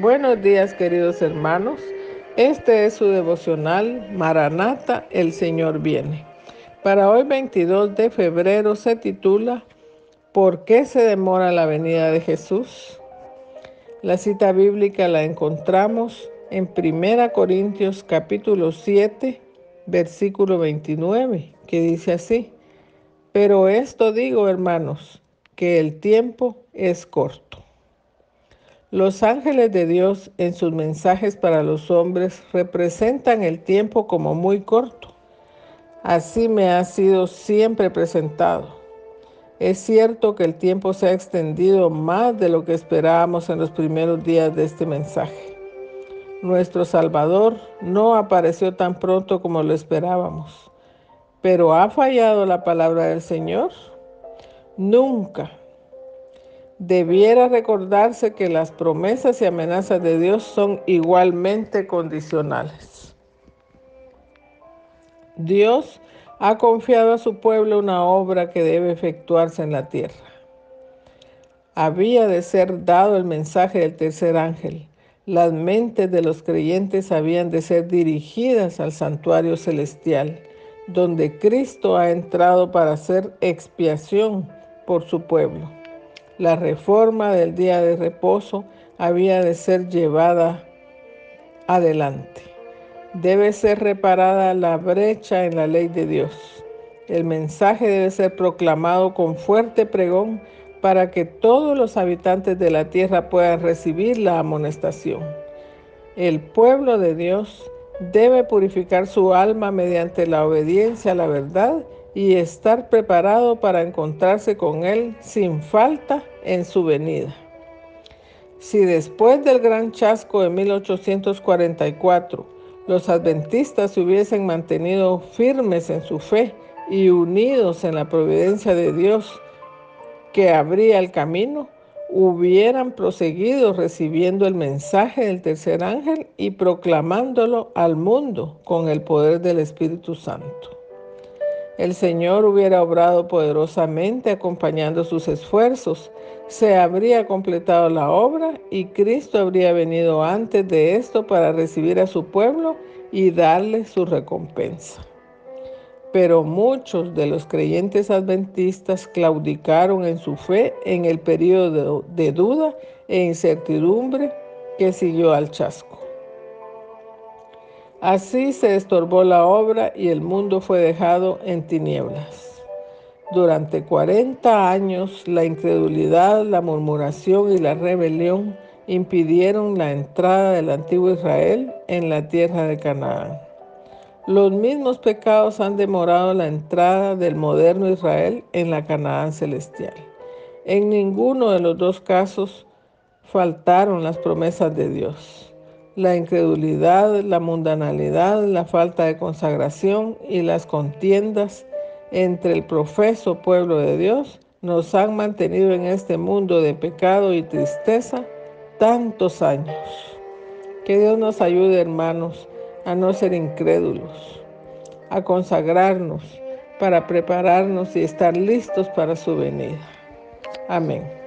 Buenos días queridos hermanos. Este es su devocional Maranata, el Señor viene. Para hoy 22 de febrero se titula ¿Por qué se demora la venida de Jesús? La cita bíblica la encontramos en 1 Corintios capítulo 7, versículo 29, que dice así, Pero esto digo hermanos, que el tiempo es corto. Los ángeles de Dios en sus mensajes para los hombres representan el tiempo como muy corto. Así me ha sido siempre presentado. Es cierto que el tiempo se ha extendido más de lo que esperábamos en los primeros días de este mensaje. Nuestro Salvador no apareció tan pronto como lo esperábamos. Pero ¿ha fallado la palabra del Señor? Nunca debiera recordarse que las promesas y amenazas de Dios son igualmente condicionales. Dios ha confiado a su pueblo una obra que debe efectuarse en la tierra. Había de ser dado el mensaje del tercer ángel. Las mentes de los creyentes habían de ser dirigidas al santuario celestial, donde Cristo ha entrado para hacer expiación por su pueblo la reforma del día de reposo había de ser llevada adelante. Debe ser reparada la brecha en la ley de Dios. El mensaje debe ser proclamado con fuerte pregón para que todos los habitantes de la tierra puedan recibir la amonestación. El pueblo de Dios debe purificar su alma mediante la obediencia a la verdad y estar preparado para encontrarse con Él sin falta en su venida. Si después del gran chasco de 1844 los adventistas se hubiesen mantenido firmes en su fe y unidos en la providencia de Dios que abría el camino, hubieran proseguido recibiendo el mensaje del tercer ángel y proclamándolo al mundo con el poder del Espíritu Santo el Señor hubiera obrado poderosamente acompañando sus esfuerzos, se habría completado la obra y Cristo habría venido antes de esto para recibir a su pueblo y darle su recompensa. Pero muchos de los creyentes adventistas claudicaron en su fe en el periodo de duda e incertidumbre que siguió al chasco. Así se estorbó la obra y el mundo fue dejado en tinieblas. Durante 40 años la incredulidad, la murmuración y la rebelión impidieron la entrada del antiguo Israel en la tierra de Canaán. Los mismos pecados han demorado la entrada del moderno Israel en la Canaán celestial. En ninguno de los dos casos faltaron las promesas de Dios la incredulidad, la mundanalidad, la falta de consagración y las contiendas entre el profeso pueblo de Dios nos han mantenido en este mundo de pecado y tristeza tantos años. Que Dios nos ayude, hermanos, a no ser incrédulos, a consagrarnos para prepararnos y estar listos para su venida. Amén.